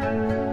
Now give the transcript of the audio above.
Música